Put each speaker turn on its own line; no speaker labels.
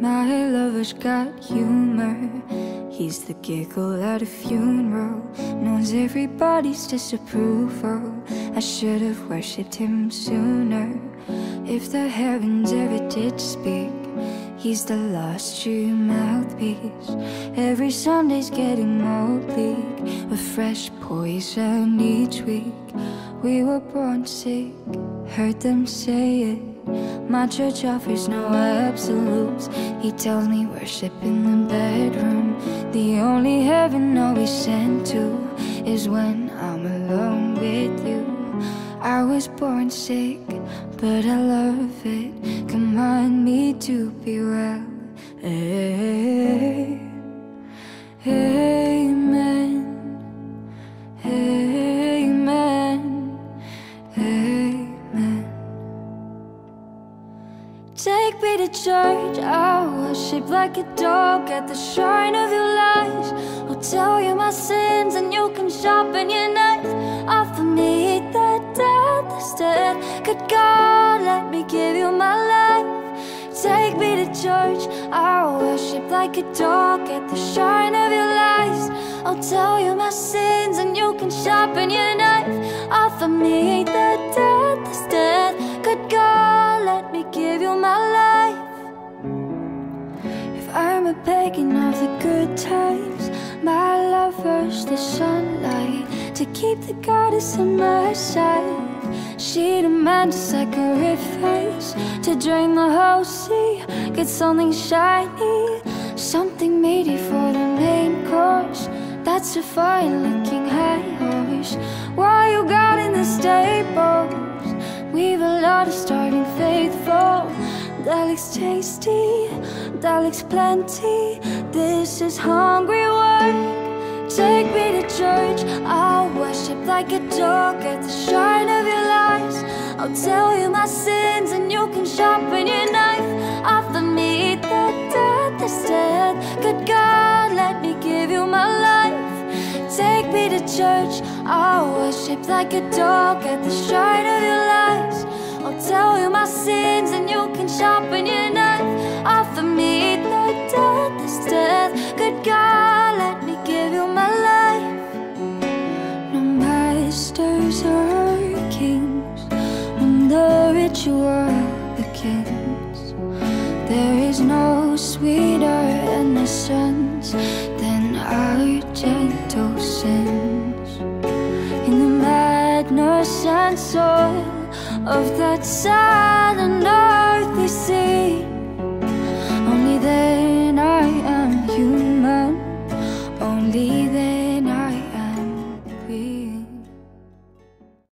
My lover's got humor. He's the giggle at a funeral. Knows everybody's disapproval. I should have worshipped him sooner. If the heavens ever did speak, he's the lost true mouthpiece. Every Sunday's getting more bleak, with fresh poison each week. We were born sick, heard them say it. My church offers no absolutes. He tells me worship in the bedroom. The only heaven I'll be sent to is when I'm alone with you. I was born sick, but I love it. Command me to be well. Hey, Take me to church, oh, I'll worship like a dog at the shrine of your lies. I'll tell you my sins and you can sharpen your knife. Offer me the death instead. Good God, let me give you my life. Take me to church, oh, I'll worship like a dog at the shrine of your lies. I'll tell you my sins and you can sharpen your knife. Offer me the Begging of the good times, my lover's the sunlight to keep the goddess in my side She demands a sacrifice to drain the whole sea. Get something shiny, something meaty for the main course. That's a fine looking high horse. Why you got in the stables? We've a lot of starving faithful. That looks tasty, that looks plenty. This is hungry work. Take me to church. I'll worship like a dog at the shrine of your lies. I'll tell you my sins and you can sharpen your knife. Offer me the death instead. Good God, let me give you my life. Take me to church. I'll worship like a dog at the shrine of your lies. I'll tell you my sins the ritual begins. There is no sweeter innocence than our gentle sins. In the madness and soil of that sin.